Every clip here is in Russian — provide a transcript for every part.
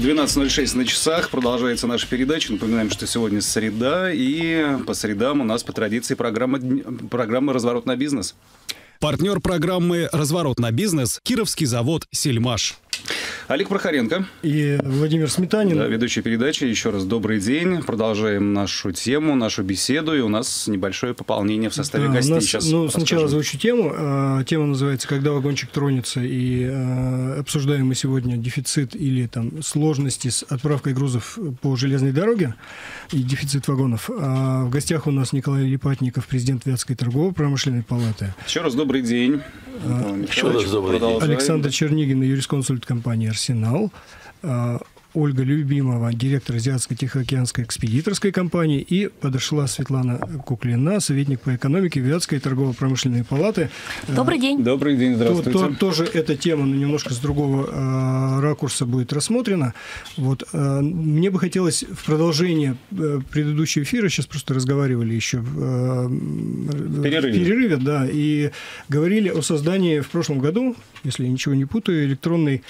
12.06 на часах. Продолжается наша передача. Напоминаем, что сегодня среда, и по средам у нас по традиции программа, программа «Разворот на бизнес». Партнер программы «Разворот на бизнес» – Кировский завод «Сельмаш». Олег Прохоренко. И Владимир Сметанин. Да, ведущий передачи. Еще раз добрый день. Продолжаем нашу тему, нашу беседу. И у нас небольшое пополнение в составе да, гостей. Нас, Сейчас ну, сначала озвучу тему. А, тема называется «Когда вагончик тронется». И а, обсуждаем мы сегодня дефицит или там, сложности с отправкой грузов по железной дороге и дефицит вагонов. А в гостях у нас Николай Липатников, президент Вятской торгово-промышленной палаты. Еще раз добрый день. А, Еще раз добрый день. Александр Чернигин, юрисконсульт компании «Арсенал». А, Ольга Любимова, директор Азиатско-Тихоокеанской экспедиторской компании, и подошла Светлана Куклина, советник по экономике Вятской торгово-промышленной палаты. Добрый день. Добрый день, здравствуйте. То, то, тоже эта тема, но немножко с другого э, ракурса будет рассмотрена. Вот, э, мне бы хотелось в продолжение э, предыдущего эфира, сейчас просто разговаривали еще в, в перерыве. перерыве, да, и говорили о создании в прошлом году, если я ничего не путаю, электронной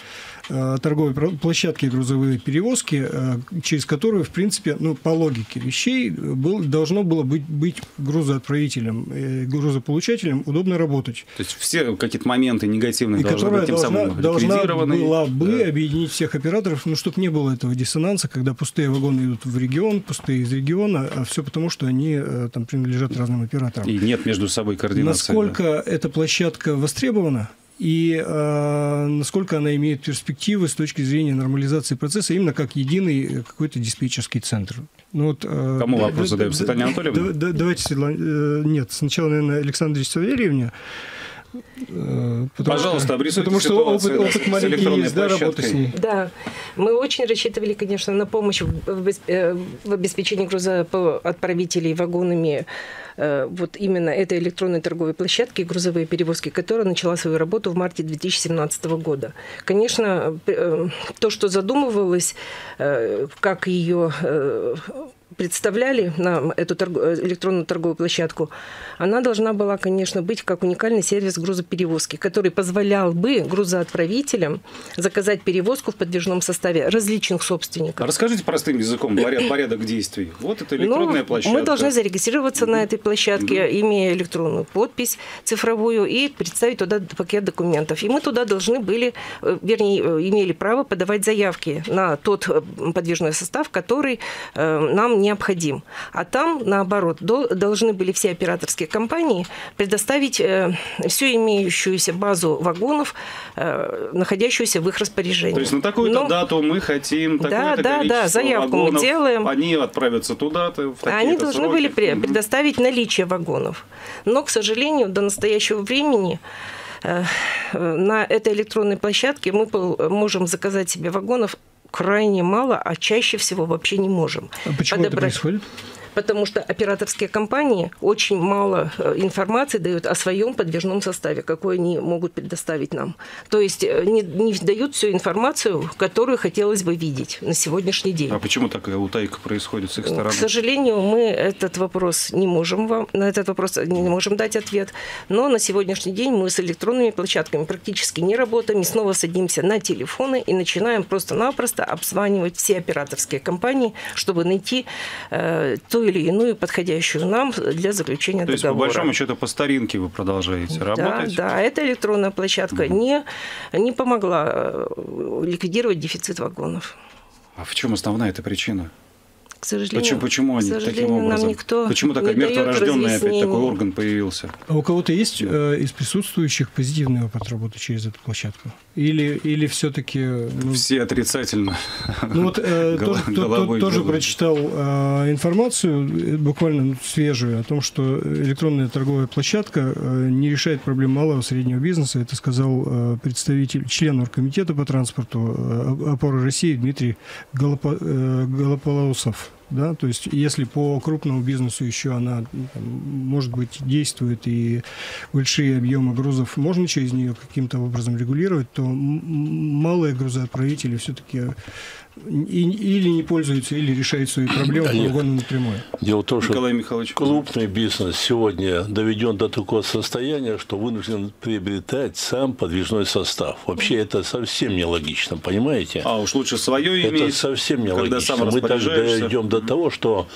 Э, торговой площадки грузовые перевозки, э, через которую, в принципе, ну, по логике вещей, был, должно было быть, быть грузоотправителем, э, грузополучателем удобно работать. То есть все какие-то моменты негативные и должны быть тем должна, самым должна была бы да. объединить всех операторов, ну, чтобы не было этого диссонанса, когда пустые вагоны идут в регион, пустые из региона, а все потому, что они там принадлежат разным операторам. И нет между собой координации. Насколько да. эта площадка востребована, и э, насколько она имеет перспективы с точки зрения нормализации процесса именно как единый какой-то диспетчерский центр. Ну, вот, э, Кому вопрос да, задаем? Светлане Анатольевне? Да, давайте, Светлане. Э, нет, сначала, наверное, Александре Савельевне. Э, потому Пожалуйста, что, обрисуйте Потому что опыт, опыт маленький есть, да, работы с ней. Да, мы очень рассчитывали, конечно, на помощь в э, обеспечении грузоотправителей вагонами Э, вот именно этой электронной торговой площадки грузовые перевозки, которая начала свою работу в марте 2017 года. Конечно, то, что задумывалось, как ее представляли нам эту торг... электронную торговую площадку, она должна была, конечно, быть как уникальный сервис грузоперевозки, который позволял бы грузоотправителям заказать перевозку в подвижном составе различных собственников. А расскажите простым языком порядок, порядок действий. Вот это электронная ну, площадка. Мы должны зарегистрироваться на этой площадке, mm-hmm. имея электронную подпись цифровую и представить туда пакет документов. И мы туда должны были, э, вернее, э, имели право подавать заявки на тот э, подвижной состав, который нам необходим. А там, наоборот, должны были все операторские компании предоставить э, всю имеющуюся базу вагонов, э, находящуюся в их распоряжении. То есть на такую-то Но... дату мы хотим Да, да, да, заявку вагонов, мы делаем. Они отправятся туда-то, в Они должны сроки. были предоставить наличие вагонов. Но, к сожалению, до настоящего времени э, на этой электронной площадке мы можем заказать себе вагонов крайне мало, а чаще всего вообще не можем. А почему подобрать. это происходит? Потому что операторские компании очень мало э, информации дают о своем подвижном составе, какой они могут предоставить нам. То есть э, не, не дают всю информацию, которую хотелось бы видеть на сегодняшний день. А почему такая утайка происходит с их стороны? К сожалению, мы этот вопрос не можем вам, на этот вопрос не можем дать ответ, но на сегодняшний день мы с электронными площадками практически не работаем, и снова садимся на телефоны и начинаем просто-напросто обзванивать все операторские компании, чтобы найти э, ту ту или иную подходящую нам для заключения То договора. То есть, по большому счету, по старинке вы продолжаете да, работать? Да, эта электронная площадка угу. не, не помогла э, ликвидировать дефицит вагонов. А в чем основная эта причина? К сожалению, почему, почему они таким образом? Нам никто почему такой мертворожденный опять такой орган появился? А у кого-то есть э, из присутствующих позитивный опыт работы через эту площадку? Или, или все-таки... Ну... Все отрицательно. Ну вот э, тоже, то, тоже прочитал э, информацию, э, буквально свежую, о том, что электронная торговая площадка э, не решает проблем малого и среднего бизнеса. Это сказал э, представитель, член оргкомитета по транспорту э, опоры России Дмитрий Голопо, э, Голополосов да, то есть если по крупному бизнесу еще она, ну, там, может быть, действует и большие объемы грузов можно через нее каким-то образом регулировать, то малые грузоотправители все-таки или не пользуются, или решают свои проблемы да, по напрямую. Дело в том, что Николай Михайлович. крупный бизнес сегодня доведен до такого состояния, что вынужден приобретать сам подвижной состав. Вообще это совсем нелогично, понимаете? А уж лучше свое иметь. Это совсем нелогично. Сам Мы так дойдем до того, что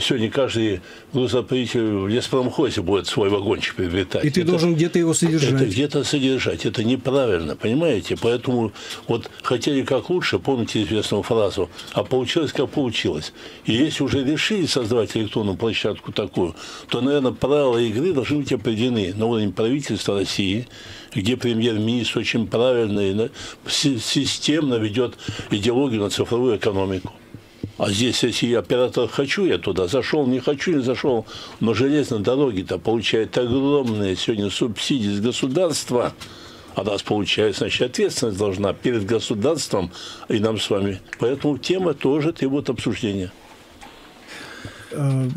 сегодня каждый грузополучитель в леспромхозе будет свой вагончик приобретать. И ты это, должен где-то его содержать. Это где-то содержать. Это неправильно, понимаете? Поэтому вот хотели как лучше, помните известную фразу, а получилось как получилось. И если уже решили создавать электронную площадку такую, то, наверное, правила игры должны быть определены на уровне правительства России, где премьер-министр очень правильно и системно ведет идеологию на цифровую экономику. А здесь, если я оператор хочу, я туда зашел, не хочу, не зашел. Но железные дороги-то получают огромные сегодня субсидии с государства. А раз получает, значит, ответственность должна перед государством и нам с вами. Поэтому тема тоже требует обсуждения. Э,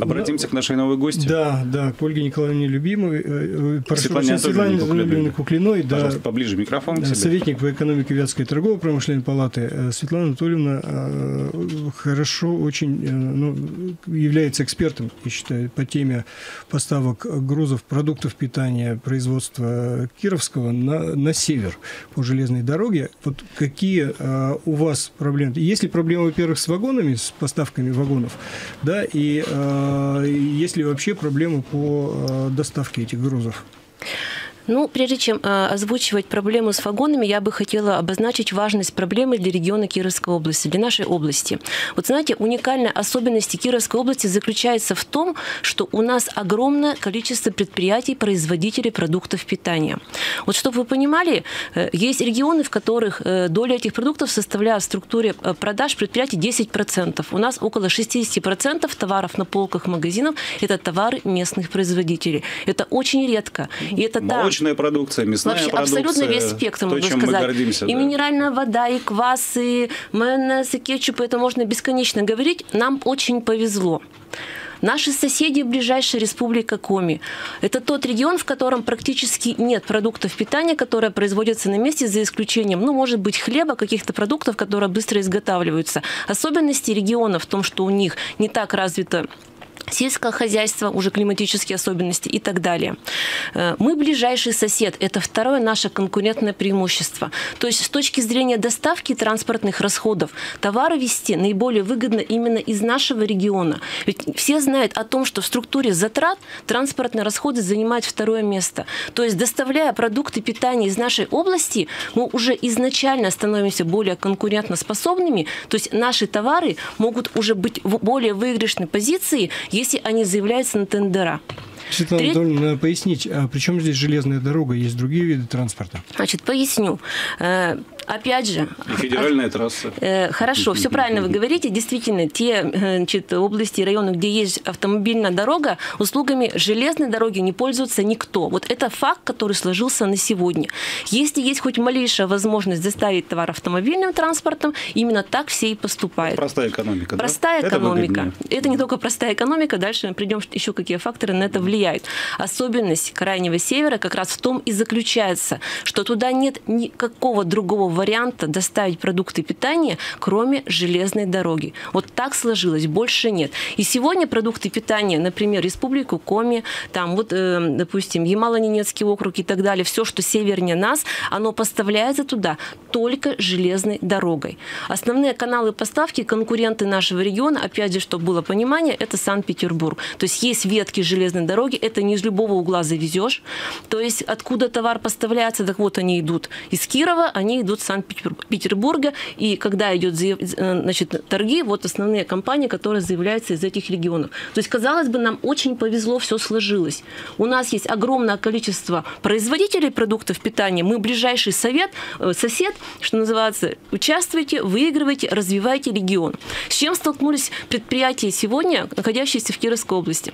Обратимся к нашей новой гости. Да, да, к Ольге Николаевне Любимой. Э, э, прошу Светлане Анатольевне Куклиной. Да, поближе микрофон. Советник по экономике Вятской торгово-промышленной палаты. Светлана Анатольевна хорошо очень ну, является экспертом, я считаю, по теме поставок грузов, продуктов питания, производства Кировского на, на север по железной дороге. Вот какие у вас проблемы? Есть ли проблемы, во-первых, с вагонами, с поставками вагонов? Да, и э, есть ли вообще проблемы по э, доставке этих грузов? Ну, прежде чем э, озвучивать проблему с вагонами, я бы хотела обозначить важность проблемы для региона Кировской области, для нашей области. Вот знаете, уникальная особенность Кировской области заключается в том, что у нас огромное количество предприятий, производителей продуктов питания. Вот чтобы вы понимали, э, есть регионы, в которых э, доля этих продуктов составляет в структуре э, продаж предприятий 10%. У нас около 60% товаров на полках магазинов – это товары местных производителей. Это очень редко. И это та молочная продукция, мясная Вообще, продукция. абсолютно весь спектр, то, можно чем сказать. Мы гордимся, и да. минеральная вода, и квасы, и майонез, и кетчуп, это можно бесконечно говорить. Нам очень повезло. Наши соседи, ближайшая республика Коми, это тот регион, в котором практически нет продуктов питания, которые производятся на месте, за исключением, ну, может быть, хлеба, каких-то продуктов, которые быстро изготавливаются. Особенности региона в том, что у них не так развито сельское хозяйство, уже климатические особенности и так далее. Э, мы ближайший сосед. Это второе наше конкурентное преимущество. То есть с точки зрения доставки транспортных расходов товары вести наиболее выгодно именно из нашего региона. Ведь все знают о том, что в структуре затрат транспортные расходы занимают второе место. То есть доставляя продукты питания из нашей области, мы уже изначально становимся более конкурентоспособными. То есть наши товары могут уже быть в более выигрышной позиции, если они заявляются на тендера. Светлана Треть... Анатольевна, надо пояснить, а при чем здесь железная дорога? Есть другие виды транспорта? Значит, поясню. Опять же... И федеральная а, трасса. Э, хорошо, все правильно вы говорите. Действительно, те э, значит, области и районы, где есть автомобильная дорога, услугами железной дороги не пользуется никто. Вот это факт, который сложился на сегодня. Если есть хоть малейшая возможность доставить товар автомобильным транспортом, именно так все и поступают. Простая экономика, Простая да? экономика. Это, это не только простая экономика, дальше мы придем, еще какие факторы на это влияют. Особенность Крайнего Севера как раз в том и заключается, что туда нет никакого другого варианта доставить продукты питания, кроме железной дороги. Вот так сложилось, больше нет. И сегодня продукты питания, например, Республику Коми, там вот, э, допустим, Ямало-Ненецкий округ и так далее, все, что севернее нас, оно поставляется туда только железной дорогой. Основные каналы поставки, конкуренты нашего региона, опять же, чтобы было понимание, это Санкт-Петербург. То есть есть ветки железной дороги, это не из любого угла завезешь. То есть откуда товар поставляется, так вот они идут из Кирова, они идут Санкт-Петербурга, и когда идет э, значит, торги, вот основные компании, которые заявляются из этих регионов. То есть, казалось бы, нам очень повезло, все сложилось. У нас есть огромное количество производителей продуктов питания, мы ближайший совет, э, сосед, что называется, участвуйте, выигрывайте, развивайте регион. С чем столкнулись предприятия сегодня, находящиеся в Кировской области?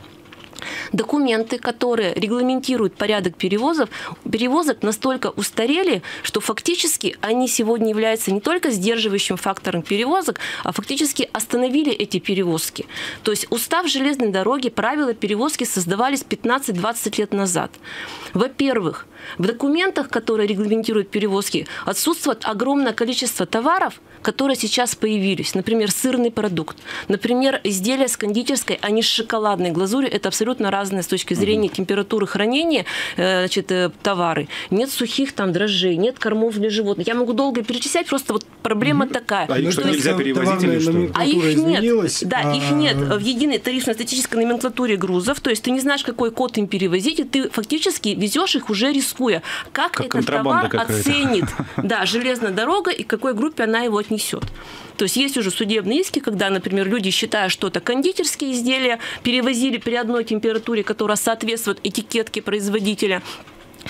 Документы, которые регламентируют порядок перевозов, перевозок настолько устарели, что фактически они сегодня являются не только сдерживающим фактором перевозок, а фактически остановили эти перевозки. То есть устав железной дороги, правила перевозки создавались 15-20 лет назад. Во-первых, в документах, которые регламентируют перевозки, отсутствует огромное количество товаров, которые сейчас появились. Например, сырный продукт. Например, изделия с кондитерской, а не с шоколадной глазурью. Это абсолютно разные с точки зрения температуры хранения э, значит, э, товары. Нет сухих там дрожжей, нет кормов для животных. Я могу долго перечислять, просто вот проблема такая. А их что, нельзя перевозить или что? А их нет. Да, а... их нет в единой тарифно-статической номенклатуре грузов. То есть ты не знаешь, какой код им перевозить, и ты фактически везешь их уже рискуя. Как, как этот товар оценит да, железная дорога и к какой группе она его отнесет. То есть есть уже судебные иски, когда, например, люди, считая что-то кондитерские изделия, перевозили при одной температуре, которая соответствует этикетке производителя,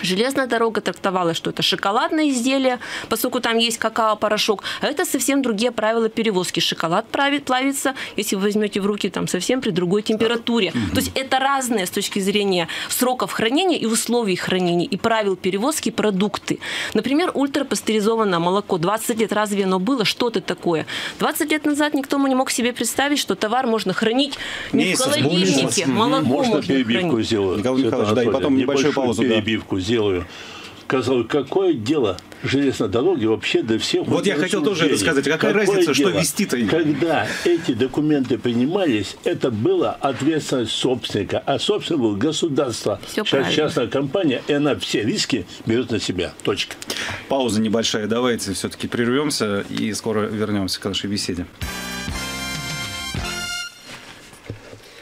Железная дорога трактовала, что это шоколадное изделие, поскольку там есть какао-порошок, а это совсем другие правила перевозки. Шоколад плавится, если вы возьмете в руки, там совсем при другой температуре. Mm-hmm. То есть это разные с точки зрения сроков хранения и условий хранения, и правил перевозки продукты. Например, ультрапастеризованное молоко. 20 лет разве оно было? Что это такое? 20 лет назад никто не мог себе представить, что товар можно хранить не Месяц, в холодильнике. Молоко можно, можно перебивку хранить. сделать. Николай Михайлович, да, и потом небольшую паузу. Перебивку да сделаю. Сказал, какое дело железной дороги вообще до всех Вот я хотел тоже это сказать. Какая какое разница, дело? что вести-то? Когда эти документы принимались, это была ответственность собственника, а собственник был государство. Все Сейчас правильно. частная компания, и она все риски берет на себя. Точка. Пауза небольшая. Давайте все-таки прервемся и скоро вернемся к нашей беседе.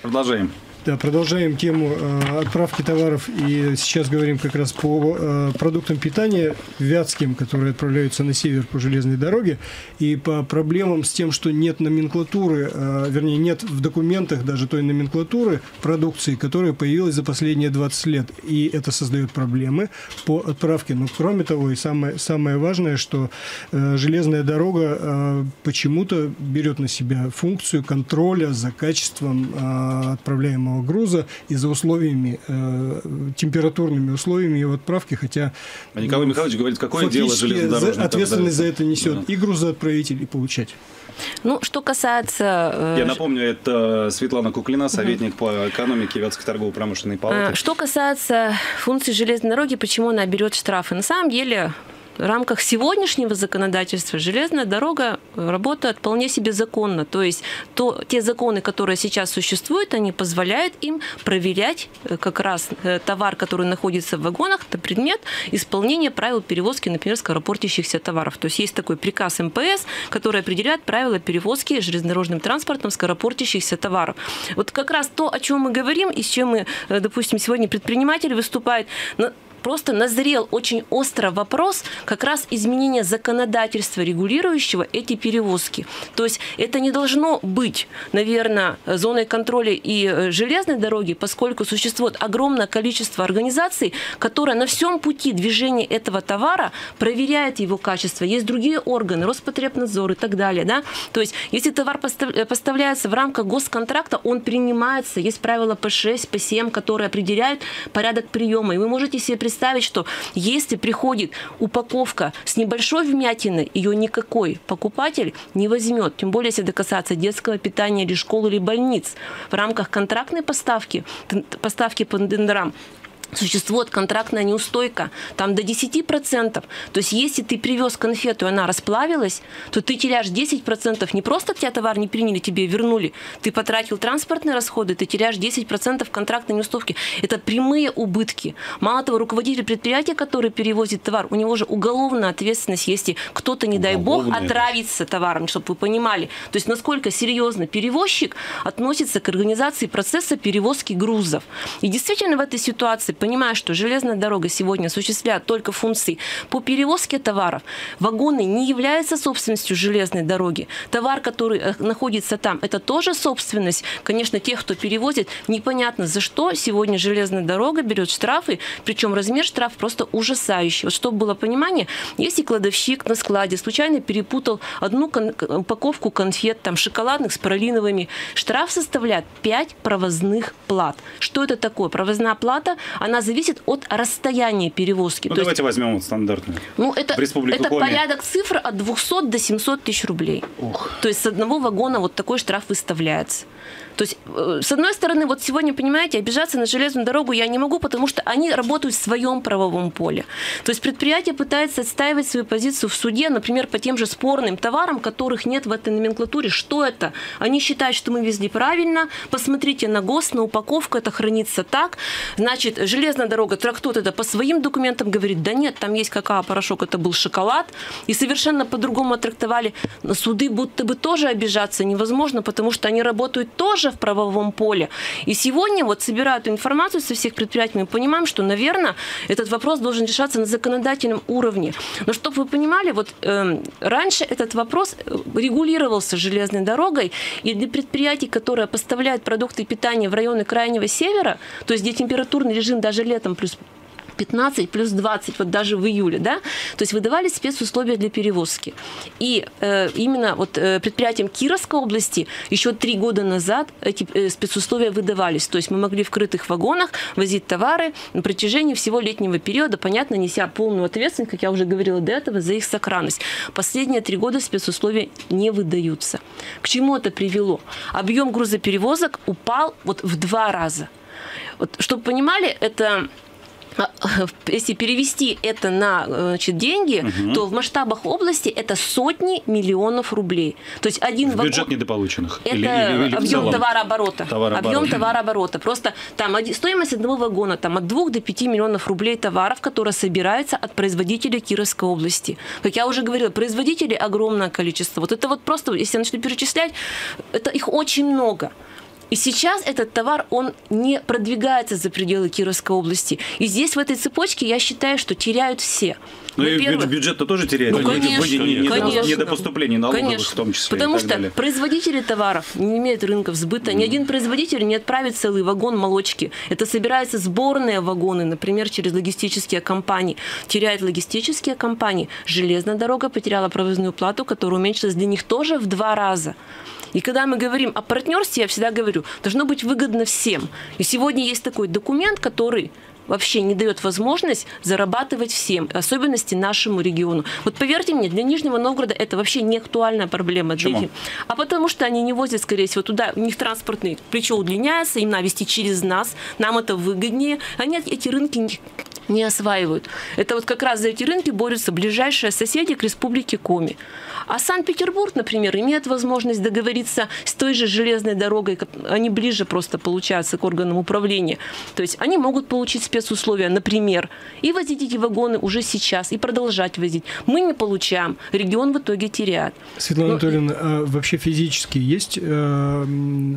Продолжаем. Да, продолжаем тему э, отправки товаров. И сейчас говорим как раз по э, продуктам питания вятским, которые отправляются на север по железной дороге. И по проблемам с тем, что нет номенклатуры, э, вернее, нет в документах даже той номенклатуры продукции, которая появилась за последние 20 лет. И это создает проблемы по отправке. Но кроме того, и самое, самое важное, что э, железная дорога э, почему-то берет на себя функцию контроля за качеством э, отправляемого отправляемого груза и за условиями, э, температурными условиями его отправки, хотя... А Николай Михайлович говорит, какое дело железнодорожное? Ответственность за это несет да. и грузоотправитель, и получатель. Ну, что касается... Э... Я напомню, это Светлана Куклина, советник угу. по экономике Вятской торгово-промышленной палаты. А, что касается функции железной дороги, почему она берет штрафы? На самом деле в рамках сегодняшнего законодательства железная дорога работает вполне себе законно. То есть то, те законы, которые сейчас существуют, они позволяют им проверять э, как раз э, товар, который находится в вагонах, это предмет исполнения правил перевозки, например, скоропортящихся товаров. То есть есть такой приказ МПС, который определяет правила перевозки железнодорожным транспортом скоропортящихся товаров. Вот как раз то, о чем мы говорим и с чем мы, э, допустим, сегодня предприниматели выступают, просто назрел очень остро вопрос как раз изменения законодательства, регулирующего эти перевозки. То есть это не должно быть, наверное, зоной контроля и э, железной дороги, поскольку существует огромное количество организаций, которые на всем пути движения этого товара проверяют его качество. Есть другие органы, Роспотребнадзор и так далее. Да? То есть если товар э, поставляется в рамках госконтракта, он принимается. Есть правила P6, P7, которые определяют порядок приема. И вы можете себе представить, представить, что если приходит упаковка с небольшой вмятиной, ее никакой покупатель не возьмет. Тем более, если это касается детского питания или школы или больниц. В рамках контрактной поставки, поставки по тендерам существует контрактная неустойка, там до 10%. То есть если ты привез конфету, и она расплавилась, то ты теряешь 10%. Не просто тебя товар не приняли, тебе вернули. Ты потратил транспортные расходы, ты теряешь 10% контрактной неустойки. Это прямые убытки. Мало того, руководитель предприятия, который перевозит товар, у него же уголовная ответственность, если кто-то, не дай бог, отравится товаром, чтобы вы понимали. То есть насколько серьезно перевозчик относится к организации процесса перевозки грузов. И действительно в этой ситуации понимая, что железная дорога сегодня осуществляет только функции по перевозке товаров, вагоны не являются собственностью железной дороги. Товар, который э, находится там, это тоже собственность, конечно, тех, кто перевозит. Непонятно, за что сегодня железная дорога берет штрафы, причем размер штраф просто ужасающий. Вот чтобы было понимание, если кладовщик на складе случайно перепутал одну упаковку конфет, там, шоколадных с пролиновыми, штраф составляет 5 провозных плат. Что это такое? Провозная плата, она зависит от расстояния перевозки. Ну, То давайте есть, возьмем вот стандартную. Ну, это, это порядок цифр от 200 до 700 тысяч рублей. Ух. То есть с одного вагона вот такой штраф выставляется. То есть, э, с одной стороны, вот сегодня, понимаете, обижаться на железную дорогу я не могу, потому что они работают в своем правовом поле. То есть предприятие пытается отстаивать свою позицию в суде, например, по тем же спорным товарам, которых нет в этой номенклатуре. Что это? Они считают, что мы везли правильно, посмотрите на ГОСТ, на упаковку, это хранится так. Значит, железная дорога трактует это по своим документам, говорит, да нет, там есть какао-порошок, это был шоколад. И совершенно по-другому трактовали. Суды будто бы тоже обижаться невозможно, потому что они работают тоже тоже в правовом поле. И сегодня вот собирают информацию со всех предприятий, мы понимаем, что, наверное, этот вопрос должен решаться на законодательном уровне. Но чтобы вы понимали, вот э, раньше этот вопрос э, регулировался железной дорогой, и для предприятий, которые поставляют продукты питания в районы Крайнего Севера, то есть где температурный режим даже летом плюс 15 плюс 20, вот даже в июле, да, то есть выдавали спецусловия для перевозки. И э, именно вот э, предприятиям Кировской области еще три года назад эти э, спецусловия выдавались, то есть мы могли в крытых вагонах возить товары на протяжении всего летнего периода, понятно, неся полную ответственность, как я уже говорила до этого, за их сохранность. Последние три года спецусловия не выдаются. К чему это привело? Объем грузоперевозок упал вот в два раза. Вот, чтобы понимали, это если перевести это на значит, деньги, угу. то в масштабах области это сотни миллионов рублей. То есть один в бюджет недополученных. Это или, или, или объем товарооборота. товарооборота. Объем товарооборота. Просто там стоимость одного вагона там от 2 до 5 миллионов рублей товаров, которые собираются от производителей Кировской области. Как я уже говорила, производителей огромное количество. Вот это вот просто, если я начну перечислять, это их очень много. И сейчас этот товар, он не продвигается за пределы Кировской области. И здесь в этой цепочке я считаю, что теряют все. Ну и бюджет-то тоже теряет. Ну, конечно, не, не, конечно. Не до поступлений налогов конечно. в том числе. Потому что далее. производители товаров не имеют рынков сбыта. Mm. Ни один производитель не отправит целый вагон молочки. Это собираются сборные вагоны, например, через логистические компании. Теряют логистические компании. Железная дорога потеряла провозную плату, которая уменьшилась для них тоже в два раза. И когда мы говорим о партнерстве, я всегда говорю, должно быть выгодно всем. И сегодня есть такой документ, который вообще не дает возможность зарабатывать всем, особенности нашему региону. Вот поверьте мне, для Нижнего Новгорода это вообще не актуальная проблема. Для них. А потому что они не возят, скорее всего, туда, у них транспортный плечо удлиняется, им надо вести через нас, нам это выгоднее. Они эти рынки не осваивают. Это вот как раз за эти рынки борются ближайшие соседи к республике Коми. А Санкт-Петербург, например, имеет возможность договориться с той же железной дорогой, они ближе просто получаются к органам управления. То есть они могут получить спецусловия, например, и возить эти вагоны уже сейчас, и продолжать возить. Мы не получаем, регион в итоге теряет. Светлана Но... Анатольевна, а вообще физически есть э,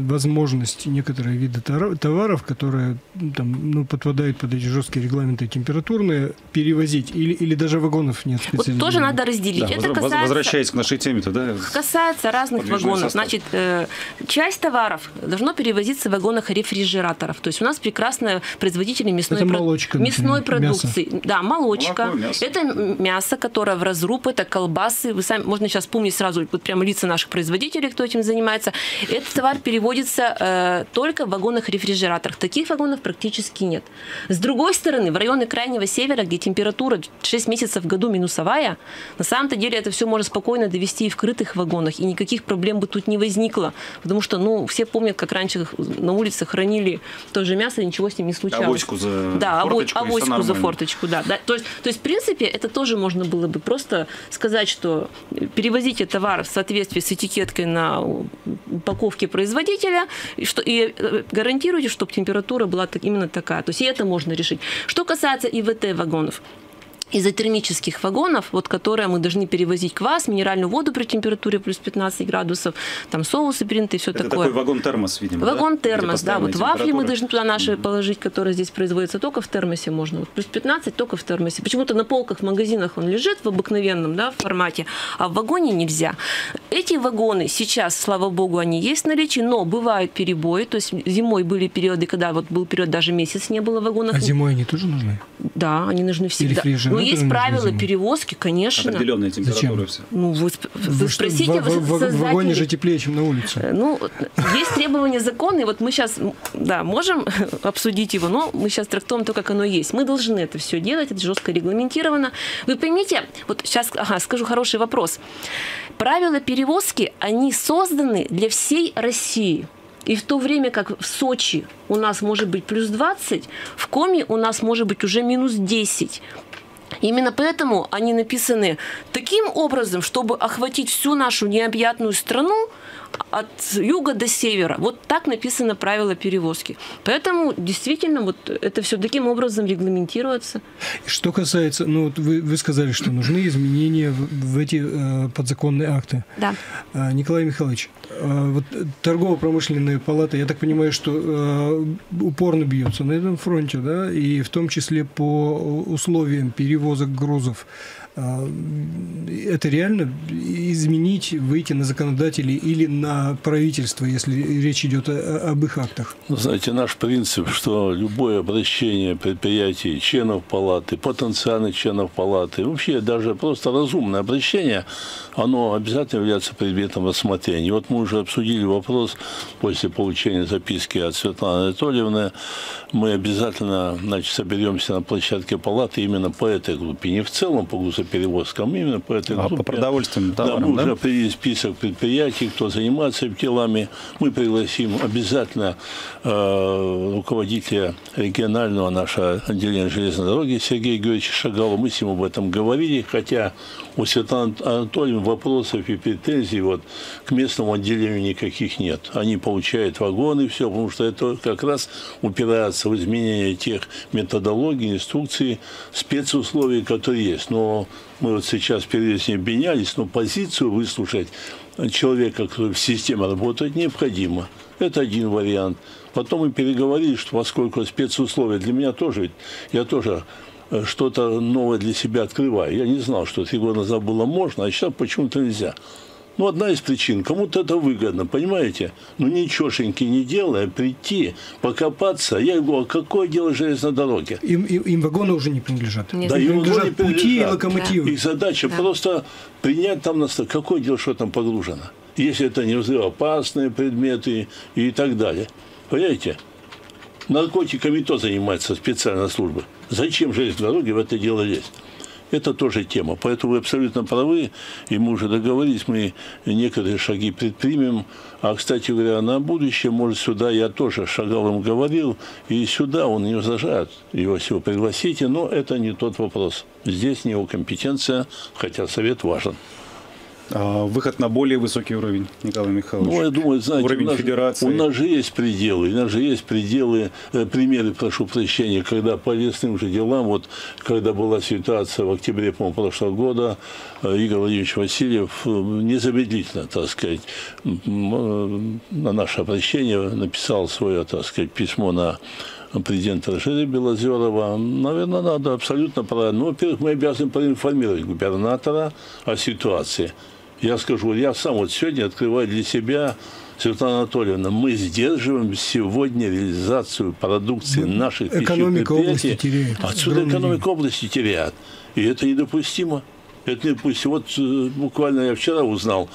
возможность некоторые виды товаров, которые там, ну, подпадают под эти жесткие регламенты температурные, перевозить? Или, или даже вагонов нет Вот тоже надо разделить. Да, Это касается... Возвращаясь к нашей теме-то, да? Касается разных вагонов. Состав. Значит, э, часть товаров должно перевозиться в вагонах рефрижераторов. То есть у нас прекрасные производители мясной, это молочка, мясной продукции. Мясо. Да, молочка. Молоко, мясо. Это мясо, которое в разруб, это колбасы. Вы сами, можно сейчас вспомнить сразу вот прямо лица наших производителей, кто этим занимается. Этот товар переводится э, только в вагонах рефрижераторах. Таких вагонов практически нет. С другой стороны, в районы крайнего севера, где температура 6 месяцев в году минусовая, на самом-то деле это все можно спокойно довести и в крытых вагонах, и никаких проблем бы тут не возникло. Потому что, ну, все помнят, как раньше на улице хранили тоже мясо, ничего с ним не случалось. Авоську за да, форточку. авоську за форточку, да. да. То, есть, то есть, в принципе, это тоже можно было бы просто сказать, что перевозите товар в соответствии с этикеткой на упаковке производителя, и, что, и э, гарантируйте, чтобы температура была так, именно такая. То есть и это можно решить. Что касается ИВТ вагонов, изотермических вагонов, вот, которые мы должны перевозить квас, минеральную воду при температуре плюс 15 градусов, там соусы принты и все Это такое. такой вагон-термос, видимо, Вагон-термос, да. Вот вафли мы должны туда наши mm-hmm. положить, которые здесь производятся только в термосе можно. Вот плюс 15 только в термосе. Почему-то на полках в магазинах он лежит в обыкновенном да, формате, а в вагоне нельзя. Эти вагоны сейчас, слава богу, они есть в наличии, но бывают перебои. То есть зимой были периоды, когда вот был период, даже месяц не было вагонов. А зимой они тоже нужны? Да, они нужны всегда. Но есть правила перевозки, конечно. Определенная температура все. Ну, вы, вы спросите в, в, в вагоне же теплее, чем на улице. Э, ну, есть требования закона, и вот мы сейчас, да, можем обсудить его, но мы сейчас трактуем то, как оно есть. Мы должны это все делать, это жестко регламентировано. Вы поймите, вот сейчас ага, скажу хороший вопрос. Правила перевозки, они созданы для всей России. И в то время как в Сочи у нас может быть плюс 20, в Коми у нас может быть уже минус 10. Именно поэтому они написаны таким образом, чтобы охватить всю нашу необъятную страну, от юга до севера. Вот так написано правило перевозки. Поэтому действительно вот это все таким образом регламентируется. Что касается, ну вот вы, вы сказали, что нужны изменения в, в эти э, подзаконные акты. Да. А, Николай Михайлович, э, вот торгово-промышленная палата, я так понимаю, что э, упорно бьется на этом фронте, да, и в том числе по условиям перевозок грузов. А, это реально изменить, выйти на законодателей или на правительство, если речь идет об их актах? Ну, знаете, наш принцип, что любое обращение предприятий, членов палаты, потенциальных членов палаты, вообще даже просто разумное обращение, оно обязательно является предметом рассмотрения. Вот мы уже обсудили вопрос после получения записки от Светланы Анатольевны. Мы обязательно значит, соберемся на площадке палаты именно по этой группе. Не в целом по грузоперевозкам, а именно по этой группе. А по продовольственным товарам, да? Мы да? уже определили список предприятий, кто занимается делами. Мы пригласим обязательно э, руководителя регионального нашего отделения железной дороги Сергея Георгиевича Шагала. Мы с ним об этом говорили, хотя у Светланы Анатольевны вопросов и претензий вот к местному отделению никаких нет. Они получают вагоны и все, потому что это как раз упирается в изменение тех методологий, инструкций, спецусловий, которые есть. Но мы вот сейчас перед этим обменялись, но позицию выслушать человека, который в системе работает, необходимо. Это один вариант. Потом мы переговорили, что поскольку спецусловия для меня тоже, я тоже Э, что-то новое для себя открываю. Я не знал, что три года назад было можно, а сейчас почему-то нельзя. Ну, одна из причин. Кому-то это выгодно, понимаете? Ну, ничегошеньки не делая, прийти, покопаться. Я говорю, а какое дело железной дороги? Им, им, им вагоны уже не принадлежат. Нет. Да, им принадлежат пути принадлежат. и локомотивы. Да. Их задача да. просто принять там, на какое дело, что там погружено. Если это не взрывоопасные предметы и так далее. Понимаете? Наркотиками то занимается специальная служба. Зачем железной дороге в это дело лезть? Это тоже тема. Поэтому вы абсолютно правы, и мы уже договорились, мы некоторые шаги предпримем. А, кстати говоря, на будущее, может, сюда я тоже Шагалом говорил, и сюда он не возражает, его всего пригласите, но это не тот вопрос. Здесь не его компетенция, хотя совет важен. А, выход на более высокий уровень, Николай Михайлович? Ну, я думаю, знаете, уровень у нас, федерации. У нас же есть пределы, у нас же есть пределы, э, примеры, прошу прощения, когда по лесным же делам, вот когда была ситуация в октябре, по-моему, прошлого года, э, Игорь Владимирович Васильев э, незамедлительно, так сказать, на наше обращение написал свое, так сказать, письмо на президента Рашида Белозерова, наверное, надо абсолютно правильно. Ну, во-первых, мы обязаны проинформировать губернатора о ситуации. Я скажу, я сам вот сегодня открываю для себя, Светлана Анатольевна, мы сдерживаем сегодня реализацию продукции ну, наших экономика области теряет. Отсюда экономика области теряет. И это недопустимо. Это недопустимо. Вот э, буквально я вчера узнал,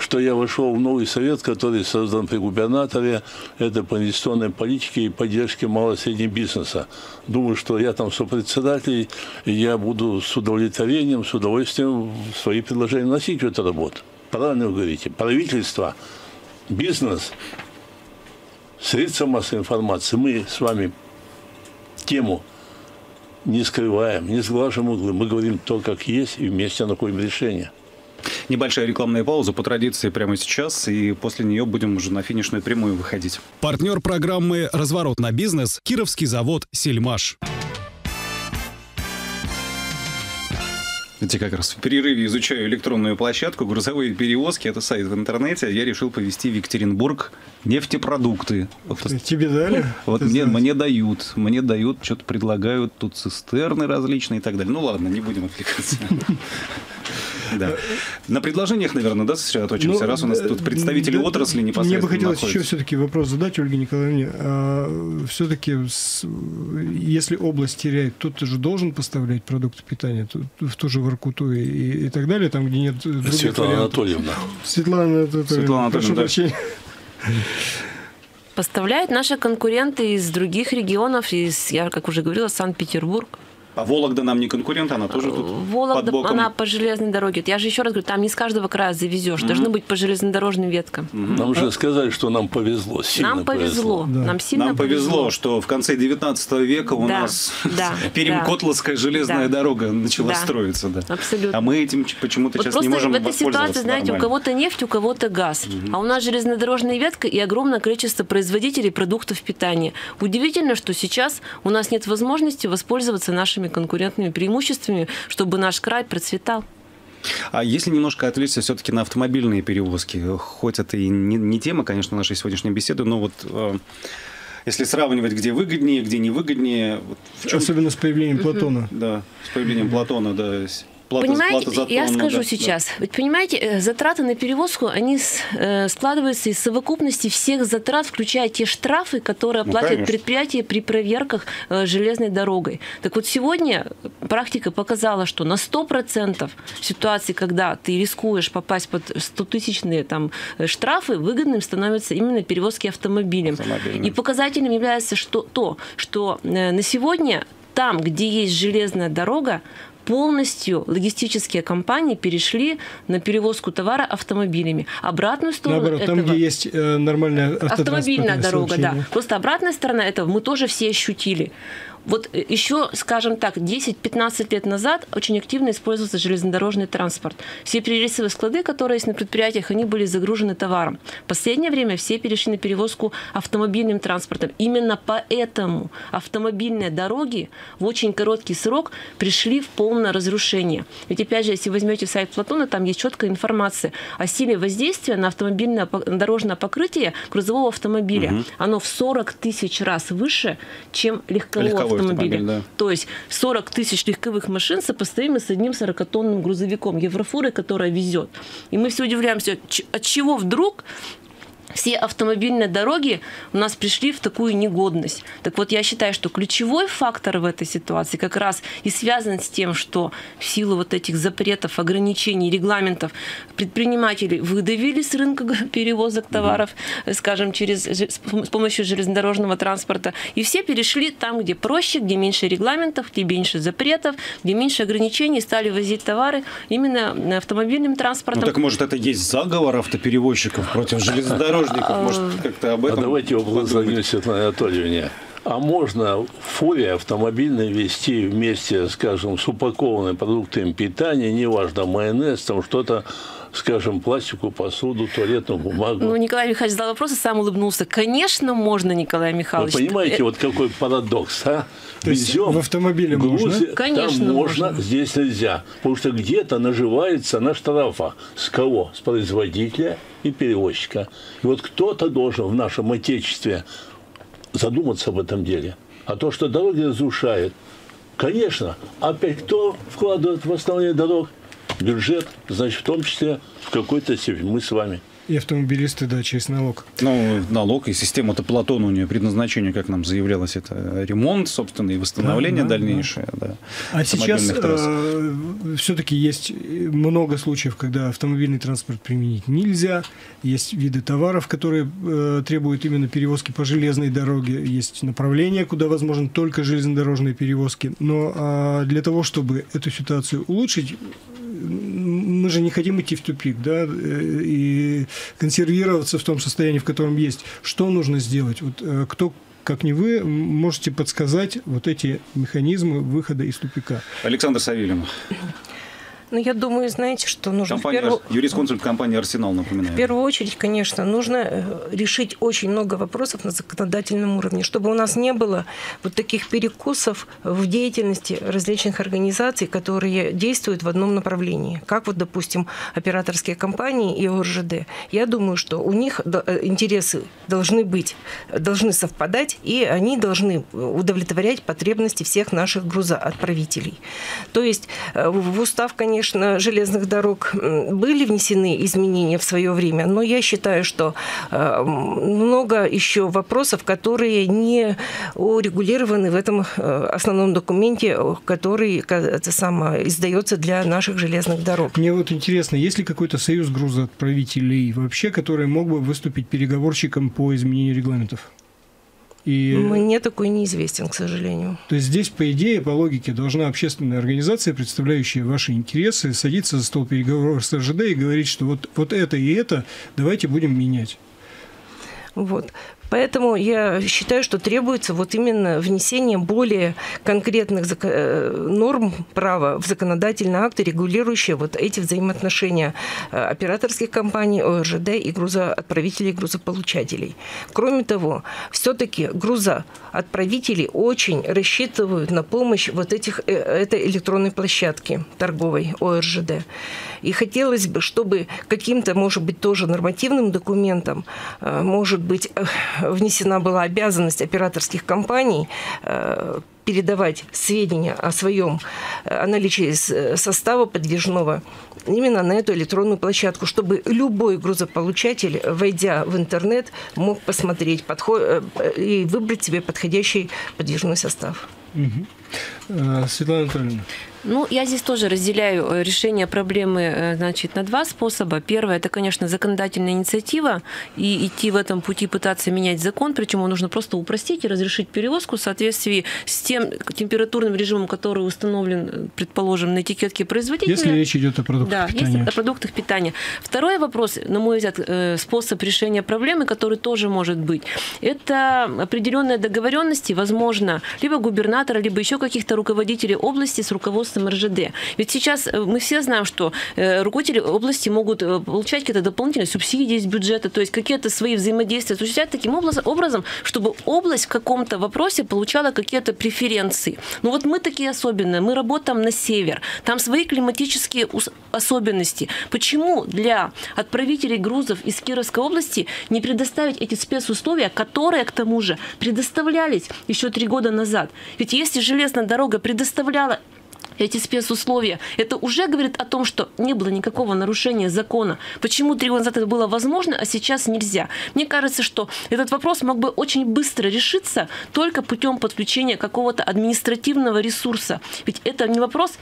что я вошел в новый совет, который создан при губернаторе. Это по инвестиционной политике и поддержке малого и среднего бизнеса. Думаю, что я там сопредседатель, и я буду с удовлетворением, с удовольствием свои предложения носить в эту работу. Правильно вы говорите. Правительство, бизнес, средства массовой информации. Мы с вами тему не скрываем, не сглаживаем углы. Мы говорим то, как есть, и вместе находим решение. Небольшая рекламная пауза по традиции прямо сейчас, и после нее будем уже на финишную прямую выходить. Партнер программы «Разворот на бизнес» – Кировский завод «Сельмаш». Я как раз в перерыве изучаю электронную площадку, грузовые перевозки, это сайт в интернете. Я решил повести в Екатеринбург нефтепродукты. Вот, Тебе дали? Вот мне, мне дают, мне дают, что-то предлагают, тут цистерны различные и так далее. Ну ладно, не будем отвлекаться. Да. На предложениях, наверное, да, сосредоточимся, ну, раз у нас тут представители да, отрасли непосредственно Мне бы хотелось еще все-таки вопрос задать Ольге Николаевне. А, все-таки, если область теряет, кто-то же должен поставлять продукты питания в ту же Воркуту и, и так далее, там, где нет других Светлана вариантов. Анатольевна. Светлана Анатольевна. Светлана Анатольевна, прошу да. прощения. Поставляют наши конкуренты из других регионов, из, я, как уже говорила, Санкт-Петербург. А Вологда нам не конкурент, она тоже тут Вологда, под боком. она по железной дороге. Я же еще раз говорю, там не с каждого края завезешь. Mm-hmm. Должны быть по железнодорожным веткам. Mm-hmm. Нам же сказали, что нам повезло. Сильно нам повезло. повезло. Да. Нам сильно нам повезло, повезло, что в конце 19 века у да. нас да. Перемкотловская железная да. дорога начала да. строиться. Да. Абсолютно. А мы этим почему-то вот сейчас не можем в этой ситуации, знаете, нормально. у кого-то нефть, у кого-то газ. Mm-hmm. А у нас железнодорожная ветка и огромное количество производителей продуктов питания. Удивительно, что сейчас у нас нет возможности воспользоваться нашими конкурентными преимуществами преимуществами, чтобы наш край процветал. А если немножко отвлечься все-таки на автомобильные перевозки, хоть это и не, не тема, конечно, нашей сегодняшней беседы, но вот э, если сравнивать, где выгоднее, где невыгоднее, вот в чем... особенно с появлением Платона. Да, с появлением Платона, да плата, понимаете, плата за тонну, я скажу да, сейчас. Да. Ведь понимаете, э, затраты на перевозку, они э, складываются из совокупности всех затрат, включая те штрафы, которые ну, платят конечно. предприятия при проверках э, железной дорогой. Так вот, сегодня практика показала, что на 100% ситуации, когда ты рискуешь попасть под 100-тысячные там, штрафы, выгодным становятся именно перевозки автомобилем. И показателем является что, то, что на сегодня там, где есть железная дорога, полностью логистические компании перешли на перевозку товара автомобилями. Обратную сторону Наоборот, этого... там, где есть э, нормальная автомобильная дорога, да. Просто обратная сторона этого мы тоже все ощутили. Вот э, еще, скажем так, 10-15 лет назад очень активно использовался железнодорожный транспорт. Все прирейсовые склады, которые есть на предприятиях, они были загружены товаром. В последнее время все перешли на перевозку автомобильным транспортом. Именно поэтому автомобильные дороги в очень короткий срок пришли в полное разрушение. Ведь опять же, если возьмете сайт Платона, там есть четкая информация о силе воздействия на автомобильное дорожное покрытие грузового автомобиля. Угу. Оно в 40 тысяч раз выше, чем легкового автомобиля. Да. То есть 40 тысяч легковых машин сопоставимы с одним 40-тонным грузовиком Еврофуры, которая везет. И мы все удивляемся, от чего вдруг все автомобильные дороги у нас пришли в такую негодность. Так вот, я считаю, что ключевой фактор в этой ситуации как раз и связан с тем, что в силу вот этих запретов, ограничений, регламентов предприниматели выдавили с рынка перевозок товаров, mm-hmm. скажем, через, с помощью железнодорожного транспорта, и все перешли там, где проще, где меньше регламентов, где меньше запретов, где меньше ограничений, стали возить товары именно автомобильным транспортом. Ну так может это есть заговор автоперевозчиков против железнодорожных дорожников, может, как-то об этом... А давайте вопрос зададим Светлане Анатольевне. А можно в фуре автомобильной вести вместе, скажем, с упакованными продуктами питания, неважно, майонез, там что-то, скажем, пластику, посуду, туалетную бумагу. Ну, Николай Михайлович задал вопрос и сам улыбнулся. Конечно, можно, Николай Михайлович. Вы понимаете, э... вот какой парадокс, а? То Везем в автомобиле грузы, можно? Конечно, там можно, можно, здесь нельзя. Потому что где-то наживается на штрафах. С кого? С производителя и перевозчика. И вот кто-то должен в нашем Отечестве задуматься об этом деле. А то, что дороги разрушают, конечно, опять кто вкладывает в восстановление дорог? Бюджет, значит, в том числе в какой-то степени мы с вами. И автомобилисты, да, через налог. Ну, налог и система-то Платона у нее предназначение, как нам заявлялось, это ремонт, собственно, и восстановление да, да, дальнейшее. Да. Да, а сейчас э, все-таки есть много случаев, когда автомобильный транспорт применить нельзя. Есть виды товаров, которые э, требуют именно перевозки по железной дороге. Есть направления, куда возможны только железнодорожные перевозки. Но э, для того, чтобы эту ситуацию улучшить, мы же не хотим идти в тупик, да, э, и консервироваться в том состоянии, в котором есть. Что нужно сделать? Вот э, кто как не вы, можете подсказать вот эти механизмы выхода из тупика. Александр Савельев. Ну, я думаю, знаете, что нужно... Компания, первую... Юрисконсульт компании «Арсенал», напоминаю. В первую очередь, конечно, нужно э, решить очень много вопросов на законодательном уровне, чтобы у нас не было вот таких перекусов в деятельности различных организаций, которые действуют в одном направлении. Как вот, допустим, операторские компании и ОРЖД. Я думаю, что у них э, интересы должны быть, должны совпадать, и они должны удовлетворять потребности всех наших грузоотправителей. То есть э, в устав, конечно, конечно, железных дорог были внесены изменения в свое время, но я считаю, что э, много еще вопросов, которые не урегулированы в этом э, основном документе, который это самое, издается для наших железных дорог. Мне вот интересно, есть ли какой-то союз грузоотправителей вообще, который мог бы выступить переговорщиком по изменению регламентов? И... Мне такой неизвестен, к сожалению. То есть здесь, по идее, по логике, должна общественная организация, представляющая ваши интересы, садиться за стол переговоров с РЖД и говорить, что вот, вот это и это давайте будем менять. Вот. Поэтому я считаю, что требуется вот именно внесение более конкретных э, норм права в законодательные акты, регулирующие вот эти взаимоотношения э, операторских компаний, ОРЖД и грузоотправителей, грузополучателей. Кроме того, все-таки грузоотправители очень рассчитывают на помощь вот этих, э, этой электронной площадки торговой ОРЖД. И хотелось бы, чтобы каким-то, может быть, тоже нормативным документом, может быть, внесена была обязанность операторских компаний э, передавать сведения о своем э, о наличии э, состава подвижного именно на эту электронную площадку, чтобы любой грузополучатель, войдя в интернет, мог посмотреть подход, и выбрать себе подходящий подвижной состав. Угу. Светлана Анатольевна. Ну, я здесь тоже разделяю э, решение проблемы э, значит, на два способа. Первое – это, конечно, законодательная инициатива, и идти в этом пути пытаться менять закон, причем его нужно просто упростить и разрешить перевозку в соответствии с тем температурным режимом, который установлен, э, предположим, на этикетке производителя. Если речь идет о продуктах да, питания. Да, если о продуктах питания. Второй вопрос, на мой взгляд, способ решения проблемы, который тоже может быть, это определенные договоренности, возможно, либо губернатора, либо еще каких-то руководителей области с руководством РЖД. Ведь сейчас э, мы все знаем, что э, руководители области могут э, получать какие-то дополнительные субсидии из бюджета, то есть какие-то свои взаимодействия осуществлять таким образом, чтобы область в каком-то вопросе получала какие-то преференции. Но вот мы такие особенные, мы работаем на север, там свои климатические особенности. Почему для отправителей грузов из Кировской области не предоставить эти спецусловия, которые, к тому же, предоставлялись еще три года назад? Ведь если железная дорога предоставляла эти спецусловия, это уже говорит о том, что не было никакого нарушения закона. Почему три года назад это было возможно, а сейчас нельзя? Мне кажется, что этот вопрос мог бы очень быстро решиться только путем подключения какого-то административного ресурса. Ведь это не вопрос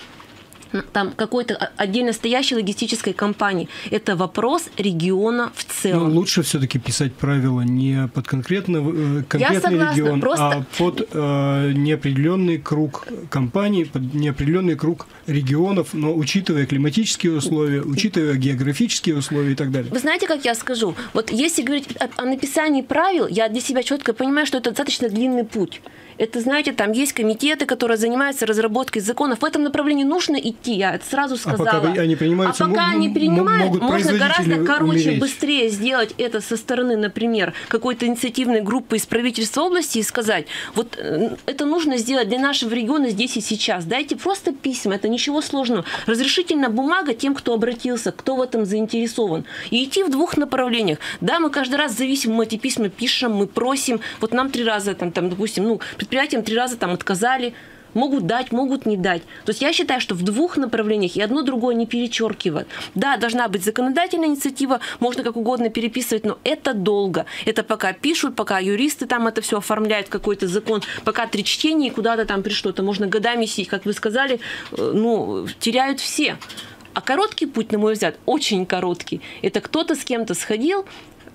там какой-то отдельно стоящей логистической компании. Это вопрос региона в целом. Но лучше все-таки писать правила не под конкретно, э, конкретный согласна, регион, просто... а под э, неопределенный круг компаний, под неопределенный круг регионов, но учитывая климатические условия, учитывая географические условия и так далее. Вы знаете, как я скажу? Вот если говорить о, о написании правил, я для себя четко понимаю, что это достаточно длинный путь. Это, знаете, там есть комитеты, которые занимаются разработкой законов. В этом направлении нужно идти, я это сразу сказала. А пока они принимаются, а пока они принимают, можно гораздо короче, умереть. быстрее сделать это со стороны, например, какой-то инициативной группы из правительства области и сказать, вот э, это нужно сделать для нашего региона здесь и сейчас. Дайте просто письма, это ничего сложного. Разрешительная бумага тем, кто обратился, кто в этом заинтересован. И идти в двух направлениях. Да, мы каждый раз зависим, мы эти письма пишем, мы просим. Вот нам три раза, там, там допустим, ну, предприятиям три раза там отказали, могут дать, могут не дать. То есть я считаю, что в двух направлениях и одно другое не перечеркивает. Да, должна быть законодательная инициатива, можно как угодно переписывать, но это долго. Это пока пишут, пока юристы там это все оформляют, какой-то закон, пока три чтения и куда-то там пришло. Это можно годами сидеть, как вы сказали, э, ну, теряют все. А короткий путь, на мой взгляд, очень короткий. Это кто-то с кем-то сходил,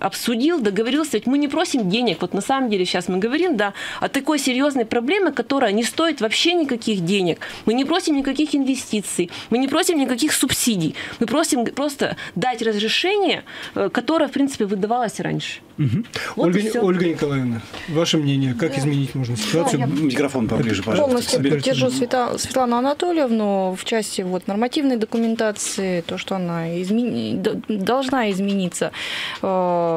обсудил, договорился. Ведь мы не просим денег. Вот на самом деле сейчас мы говорим, да, о такой серьезной проблеме, которая не стоит вообще никаких денег. Мы не просим никаких инвестиций, мы не просим никаких субсидий. Мы просим просто дать разрешение, э, которое, в принципе, выдавалось раньше. Угу. Вот Ольга, Ольга Николаевна, ваше мнение, как да. изменить можно ситуацию? Да, я Микрофон поближе, пожалуйста. Полностью поддержу Светлану Анатольевну в части вот, нормативной документации, то, что она измени... должна измениться. Э,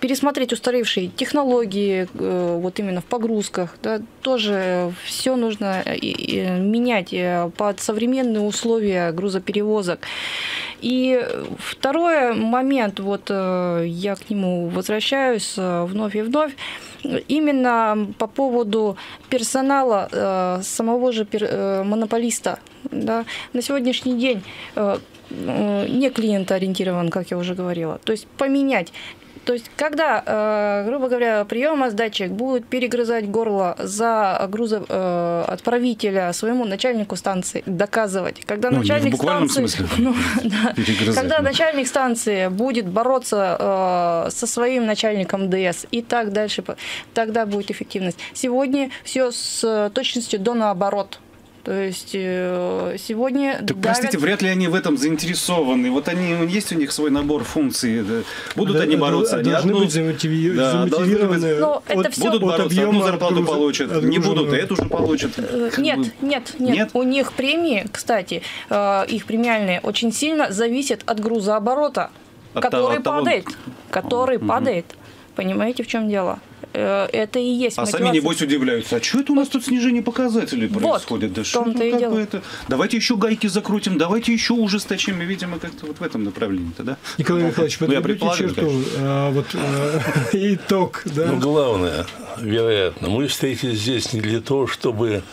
пересмотреть устаревшие технологии, э, вот именно в погрузках, да, тоже все нужно менять э, под современные условия грузоперевозок. И второй момент, вот я к нему возвращаюсь вновь и вновь, именно по поводу персонала самого же монополиста. Да, на сегодняшний день не клиентоориентирован, как я уже говорила. То есть поменять то есть, когда, э, грубо говоря, приемоздатчик будет перегрызать горло за грузоотправителя своему начальнику станции, доказывать, когда ну, начальник станции, ну, да, когда начальник станции будет бороться э, со своим начальником ДС и так дальше, тогда будет эффективность. Сегодня все с точностью до наоборот. То есть э, сегодня так, давят... простите, вряд ли они в этом заинтересованы. Вот они, есть у них свой набор функций. Будут да, они бороться? Да, должны одну... быть замотиви... да, замотивированы. Но от, это все... Будут бороться, одну зарплату груза, получат. Не будут, эту же получат. Э, нет, нет, нет, нет. У них премии, кстати, э, их премиальные очень сильно зависят от грузооборота, от который того, падает. Того... Который угу. падает. Понимаете, в чем дело? Э, это и есть А мотивация. сами, небось, удивляются. А что это у нас тут снижение показателей происходит? Вот, да что это как бы это? Давайте еще гайки закрутим, давайте еще ужесточим. И, видимо, как-то вот в этом направлении-то, да? Николай Михайлович, ну, подведите черту. А, вот а, итог, да? Ну, главное, вероятно, мы встретились здесь не для того, чтобы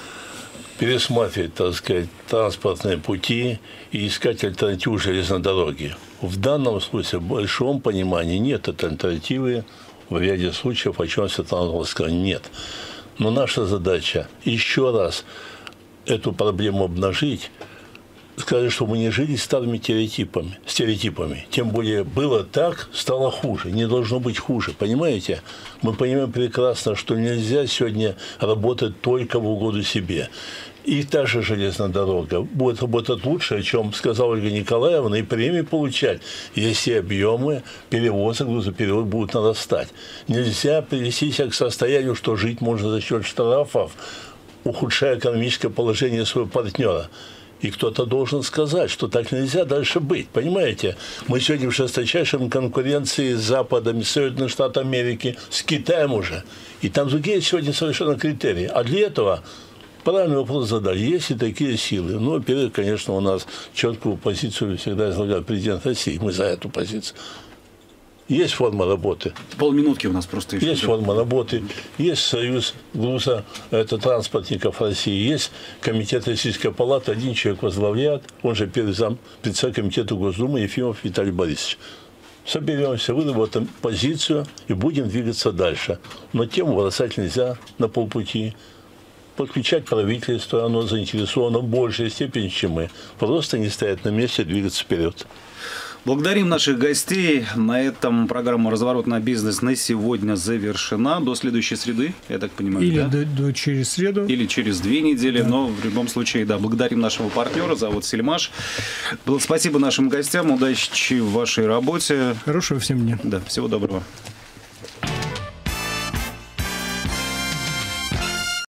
пересматривать, так сказать, транспортные пути и искать альтернативу железной дороги. В данном случае, в большом понимании, нет альтернативы в ряде случаев, о чем Светлана сказала, нет. Но наша задача еще раз эту проблему обнажить, сказать, что мы не жили старыми стереотипами, стереотипами. Тем более было так, стало хуже. Не должно быть хуже. Понимаете? Мы понимаем прекрасно, что нельзя сегодня работать только в угоду себе. И та же железная дорога будет работать лучше, о чем сказала Ольга Николаевна, и премии получать, если объемы перевозок, грузоперевозок будут нарастать. Нельзя привести себя к состоянию, что жить можно за счет штрафов, ухудшая экономическое положение своего партнера. И кто-то должен сказать, что так нельзя дальше быть. Понимаете? Мы сегодня в жесточайшем конкуренции с Западом, с Соединенных Штатами Америки, с Китаем уже. И там другие сегодня совершенно критерии. А для этого Правильный вопрос задали. Есть и такие силы. Ну, во-первых, конечно, у нас четкую позицию всегда излагает президент России. Мы за эту позицию. Есть форма работы. Полминутки у нас просто еще. Есть форма работы. Есть союз груза, это транспортников России. Есть комитет Российской палаты. Один человек возглавляет. Он же первый зам председателя комитета Госдумы Ефимов Виталий Борисович. Соберемся, выработаем позицию и будем двигаться дальше. Но тему бросать нельзя на полпути подключать правительство, оно заинтересовано в большей степени, чем мы. Просто не стоять на месте, двигаться вперед. Благодарим наших гостей. На этом программа «Разворот на бизнес» на сегодня завершена. До следующей среды, я так понимаю, Или да? до, до через среду. Или через две недели. Да. Но в любом случае, да, благодарим нашего партнера, зовут Сельмаш. Спасибо нашим гостям. Удачи в вашей работе. Хорошего всем дня. Да, всего доброго.